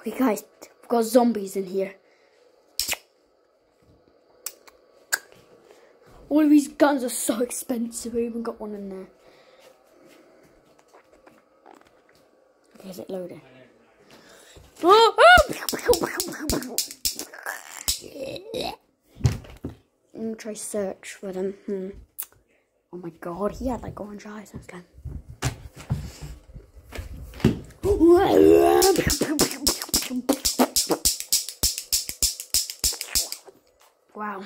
Okay, guys, we've got zombies in here. All of these guns are so expensive. I even got one in there. Okay, is it loading? Oh, oh! Let me try search for them. Hmm. Oh my god, he had like orange eyes. That's good. Wow.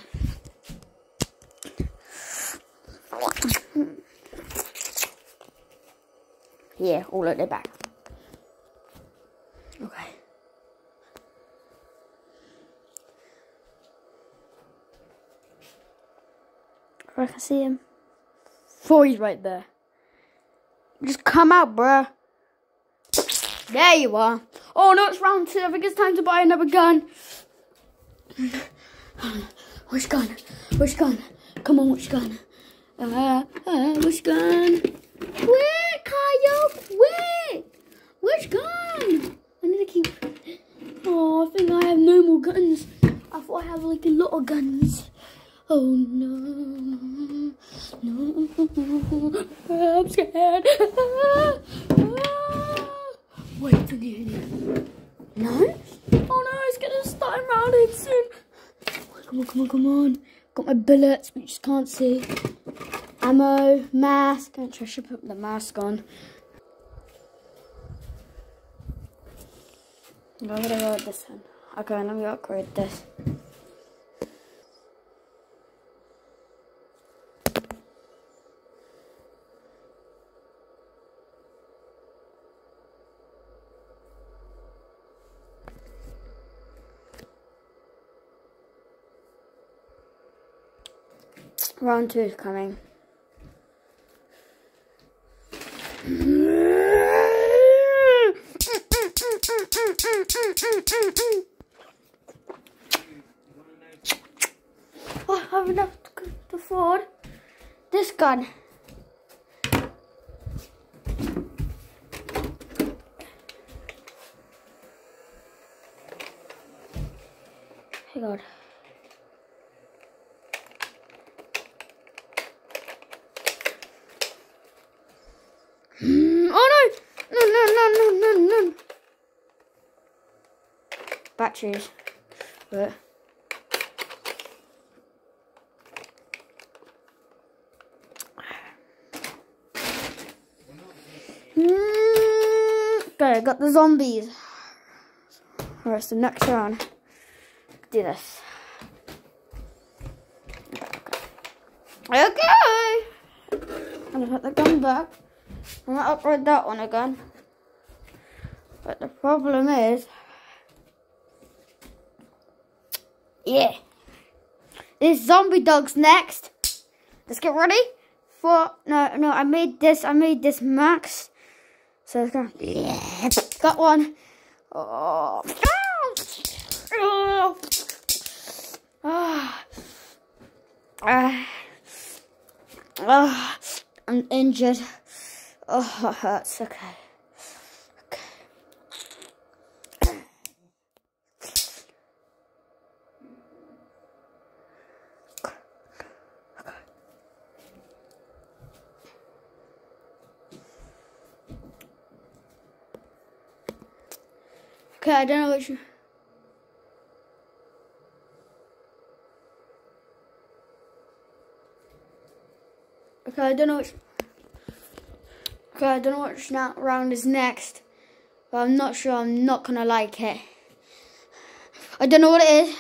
Yeah, all at the back. Okay. I can see him. He's right there. Just come out, bruh. There you are. Oh no, it's round two. I think it's time to buy another gun. Which gun? Which gun? Come on, which gun? Uh, uh, which gun? Quick, Kyle, quick! Which gun? I need to keep. Oh, I think I have no more guns. I thought I have like a lot of guns. Oh no, no, I'm scared. Wait for the end. No? Oh no, it's gonna start rounding soon. Come on, come on, come on. Got my bullets, but you just can't see. Ammo, mask. I should put the mask on. I'm gonna go with this one. Okay, let me upgrade this. Round two is coming. I have enough to, to afford this gun. Hey God. Oh Batteries. But. Mm, Okay, I got the zombies. Alright, so next round. Do this. Okay. I'm gonna put the gun back. I'm gonna upgrade that one again. But the problem is, yeah, this zombie dog's next. Let's get ready for no, no. I made this. I made this max. So it's gonna yeah, got one. Oh. Oh. Ah. Ah. Ah. I'm injured. Oh, it hurts. Okay. Okay, I don't know you. Okay, I don't know which. Okay, I don't know which round is next, but I'm not sure. I'm not gonna like it. I don't know what it is.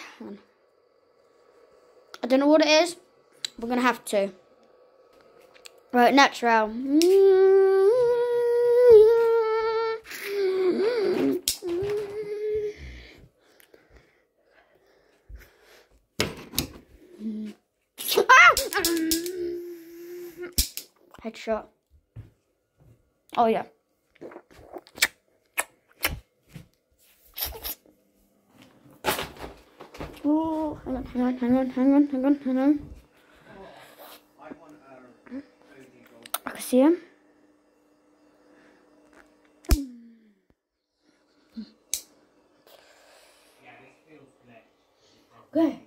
I don't know what it is. We're gonna have to. Right, next round. Headshot. Oh yeah. Oh, hang on, hang on, hang on, hang on, hang on, hang on. I can see him? Okay.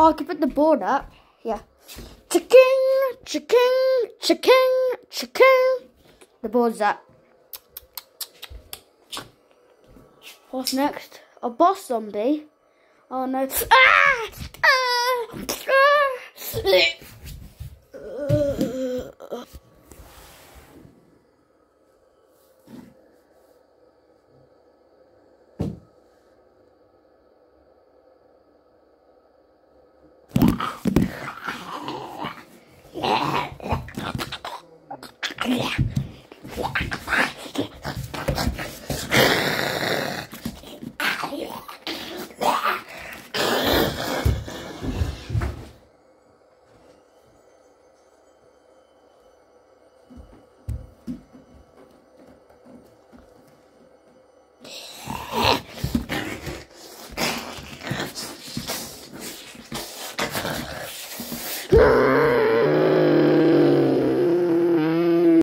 Oh, I can put the board up. Yeah. Chicken, chicken, chicken, chicken. The board's up. What's next? A boss zombie? Oh no. Ah! Ah! Ah!